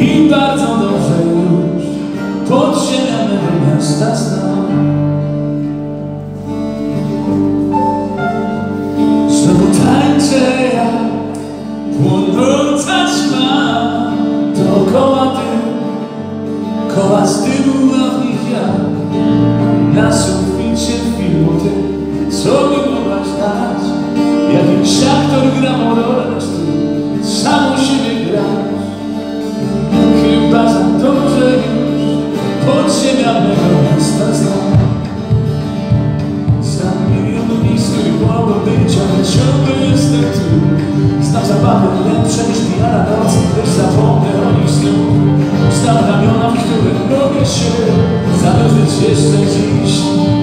I bardzo dobrze już. Podsiadamy do miasta jesteś aktor gramą rolę, ty samą siebie grasz. Chyba za dobrze już pod podziemia mego miasta znam. Za milion blisko i mało bycia, ale ciągle jestem tu. Znam zabawy lepsze niż pijana noc, gdyż zapomnę o nich znów. Znam ramiona, w których mogę się zanurzyć jeszcze dziś.